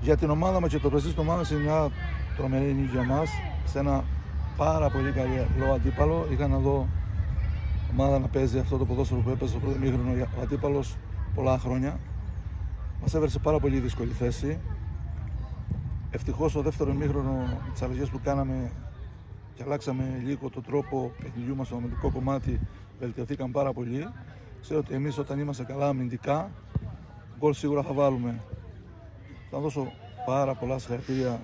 Για την ομάδα μας και το πρεσβή τη ομάδα είναι μια τρομερή νίκη για μας. Σε ένα πάρα πολύ καλό αντίπαλο. Είχα να δω ομάδα να παίζει αυτό το ποδόσφαιρο που έπαιζε στο πρώτο μήχρονο ο αντίπαλος πολλά χρόνια. Μας έβρεσε σε πάρα πολύ δύσκολη θέση. Ευτυχώς στο δεύτερο μήχρονο με τις αλλαγές που κάναμε και αλλάξαμε λίγο τον τρόπο παιχνιδιού μας στο αμυντικό κομμάτι, βελτιωθήκαν πάρα πολύ. Ξέρω ότι εμείς όταν είμαστε καλά αμυντικά, γκολ σίγουρα θα βάλουμε. Θα δώσω πάρα πολλά συγχαρητήρια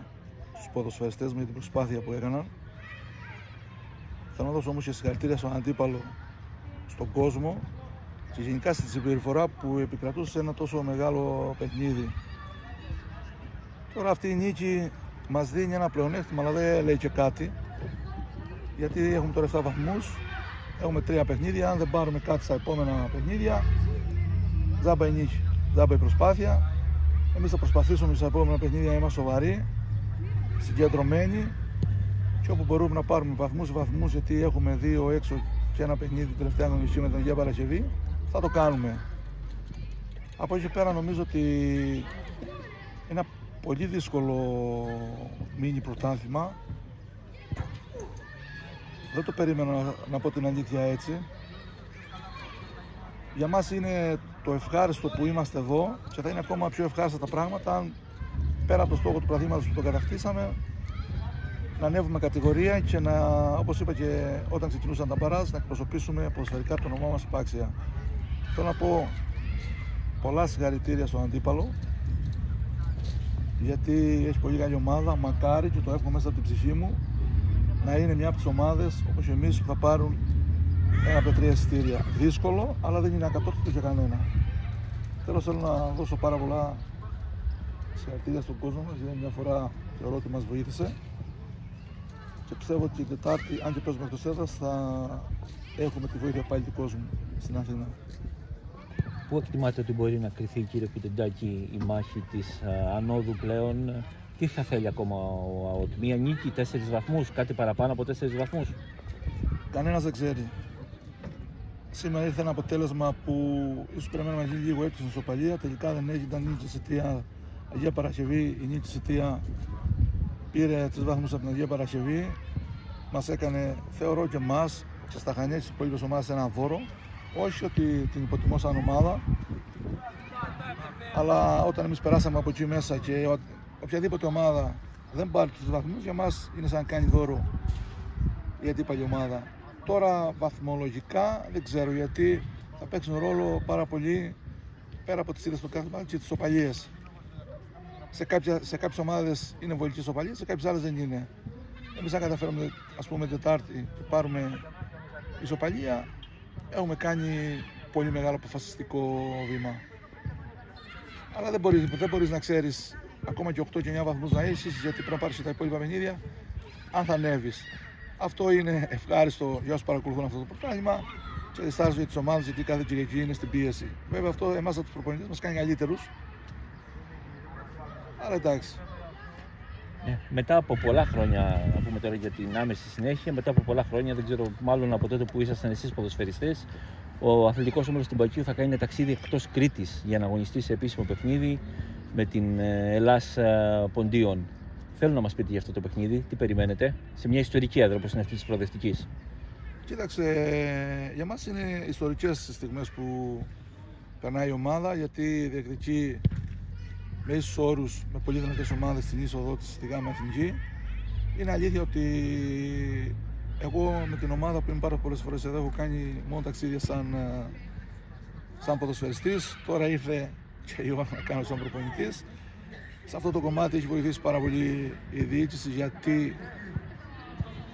στους ποδοσφαιριστές με την προσπάθεια που έκαναν. Θέλω να δώσω όμως και συγχαρητήρια στον αντίπαλο, στον κόσμο και γενικά στη συμπεριφορά που επικρατούσε σε ένα τόσο μεγάλο παιχνίδι. Τώρα αυτή η νίκη μας δίνει ένα πλεονέκτημα, αλλά δεν λέει και κάτι. Γιατί έχουμε τώρα 7 βαθμούς, έχουμε τρία παιχνίδια. Αν δεν πάρουμε κάτι στα επόμενα παιχνίδια, ζάμπα η νίκη, ζάμπα η προσπάθεια. Εμείς θα προσπαθήσουμε στα επόμενα παιχνίδια να είμαστε σοβαροί, συγκεντρωμένοι και όπου μπορούμε να πάρουμε βαθμούς, βαθμούς γιατί έχουμε δύο έξω και ένα παιχνίδι τελευταία αγωνιστή με τον Αγία Παρασκευή, θα το κάνουμε. Από εκεί πέρα νομίζω ότι είναι ένα πολύ δύσκολο μίνι πρωτάθλημα. Δεν το περίμενα να πω την αλήθεια έτσι. Για μας είναι το ευχάριστο που είμαστε εδώ και θα είναι ακόμα πιο ευχάριστα τα πράγματα αν πέρα από το στόχο του πρωταθλήματος που το κατακτήσαμε να ανέβουμε κατηγορία και να, όπως είπα και όταν ξεκινούσαν τα παράς, να εκπροσωπήσουμε ποδοσφαιρικά το όνομά μας υπάξια. Θέλω να πω πολλά συγχαρητήρια στον αντίπαλο γιατί έχει πολύ καλή ομάδα, μακάρι και το εύχομαι μέσα από την ψυχή μου να είναι μια από τις ομάδες όπως εμείς που θα πάρουν ένα από τα τρία εισιτήρια. Δύσκολο, αλλά δεν είναι ακατόρθωτο για κανένα. Τέλος θέλω να δώσω πάρα πολλά συγχαρητήρια στον κόσμο μας, γιατί μια φορά θεωρώ ότι μας βοήθησε και πιστεύω ότι την Τετάρτη, αν και παίζουμε εκτός έδρας, θα έχουμε τη βοήθεια πάλι του κόσμου στην Αθήνα. Πού εκτιμάτε ότι μπορεί να κρυθεί κύριε Κουτεντάκη η μάχη της ανόδου πλέον, τι θα θέλει ακόμα ο ΑΟΤ, μία νίκη, τέσσερις βαθμούς, κάτι παραπάνω από τέσσερις βαθμούς; Κανένας δεν ξέρει. Σήμερα ήρθε ένα αποτέλεσμα που ίσως πρέπει να γίνει λίγο έξω στην Σοπαλία. Τελικά δεν έγινε. Ήταν νίκη της Αιτία Αγία Παρασκευή. Η νίκη της Αιτία πήρε τι βαθμούς από την Αγία Παρασκευή. Μας έκανε, θεωρώ και εμάς, και στα χανιά της υπόλοιπης ομάδας, ένα δώρο. Όχι ότι την υποτιμώ σαν ομάδα, αλλά όταν εμείς περάσαμε από εκεί μέσα και οποιαδήποτε ομάδα δεν πάρει τους βαθμούς, για μας είναι σαν να κάνει δώρο η αντίπαλη ομάδα. Τώρα βαθμολογικά δεν ξέρω γιατί θα παίξουν ρόλο πάρα πολύ πέρα από τις ίδιες του κάθε και τις οπαλίες. Σε, κάποια, σε κάποιες ομάδες είναι βολικές οπαλίες, σε κάποιες άλλες δεν είναι. Εμείς αν καταφέρουμε ας πούμε Τετάρτη και πάρουμε ισοπαλία, έχουμε κάνει πολύ μεγάλο αποφασιστικό βήμα. Αλλά δεν μπορείς, δεν μπορείς να ξέρεις ακόμα και 8 και 9 βαθμούς να έχεις, γιατί πρέπει να πάρεις τα υπόλοιπα παιχνίδια, αν θα ανέβεις. Αυτό είναι ευχάριστο για όσους παρακολουθούν αυτό το πρωτάθλημα και διστάζω για τις ομάδες γιατί κάθε Κυριακή είναι στην πίεση. Βέβαια αυτό εμάς από τους προπονητές μας κάνει καλύτερους. Αλλά εντάξει. Ε, μετά από πολλά χρόνια, να πούμε τώρα για την άμεση συνέχεια, μετά από πολλά χρόνια, δεν ξέρω, μάλλον από τότε που ήσασταν εσείς ποδοσφαιριστές, ο αθλητικός όμιλο του Μπακίου θα κάνει ένα ταξίδι εκτός Κρήτης για να αγωνιστεί σε επίσημο παιχνίδι με την ε, Ελλάς ε, Ποντίων. Θέλω να μας πείτε για αυτό το παιχνίδι, τι περιμένετε; Σε μια ιστορική έδρα όπως είναι αυτή της προοδευτική. Κοίταξε, για μας είναι ιστορικές στιγμές που περνάει η ομάδα γιατί διεκδικεί με ίσους όρους με πολύ δυνατές ομάδες στην είσοδο της στη ΓΑΜΑ Εθνική. Είναι αλήθεια ότι εγώ με την ομάδα που είμαι πάρα πολλές φορές εδώ έχω κάνει μόνο ταξίδια σαν, σαν ποδοσφαιριστής. Τώρα ήρθε και η ώρα να κάνω σαν προπονητής. Σε αυτό το κομμάτι έχει βοηθήσει πάρα πολύ η διοίκηση γιατί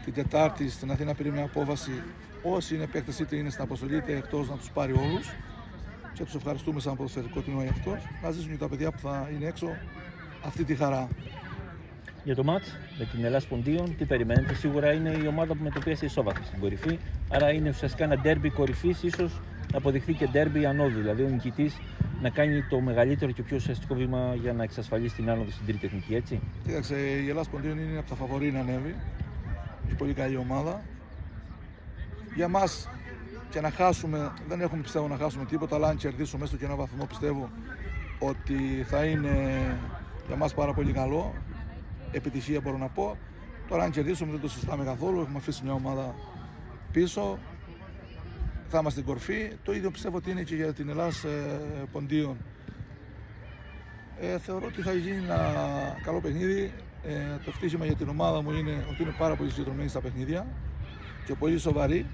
την Τετάρτη στην Αθήνα πήρε μια απόβαση όσοι είναι παίκτες είτε είναι στην αποστολή είτε εκτός να τους πάρει όλους και τους ευχαριστούμε σαν ποδοσφαιρικό τμήμα για αυτό να ζήσουν και τα παιδιά που θα είναι έξω αυτή τη χαρά. Για το μάτς με την Ελλάδα Ποντίων, τι περιμένετε; Σίγουρα είναι η ομάδα που με το οποία είσαι ισόβαθμη στην κορυφή. Άρα είναι ουσιαστικά ένα ντέρμπι κορυφής, ίσως να αποδειχθεί και ντέρμπι ανώδου. Δηλαδή ο νικητής να κάνει το μεγαλύτερο και πιο ουσιαστικό βήμα για να εξασφαλίσει την άνοδο στην τρίτη τεχνική, έτσι; Κοίταξε, η Ελλάδα Ποντίων είναι από τα φαβορή να ανέβει. Έχει πολύ καλή ομάδα. Για μας και να χάσουμε, δεν έχουμε πιστεύω να χάσουμε τίποτα, αλλά αν κερδίσουμε έστω και ένα βαθμό πιστεύω ότι θα είναι για μας πάρα πολύ καλό. Επιτυχία μπορώ να πω. Τώρα αν κερδίσουμε δεν το συζητάμε καθόλου. Έχουμε αφήσει μια ομάδα πίσω. Θα είμαστε στην κορφή. Το ίδιο πιστεύω ότι είναι και για την Ελλάδα ε, Ποντίων. Ε, θεωρώ ότι θα γίνει ένα καλό παιχνίδι. Ε, το χτίσμα για την ομάδα μου είναι ότι είναι πάρα πολύ συγκεντρωμένη στα παιχνίδια και πολύ σοβαρή.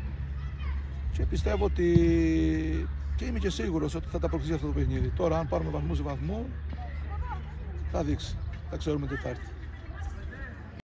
Και πιστεύω ότι και είμαι και σίγουρος ότι θα τα αποκτήσει αυτό το παιχνίδι. Τώρα, αν πάρουμε βαθμούς σε βαθμό, θα δείξει. Θα ξέρουμε τι θα έρθει.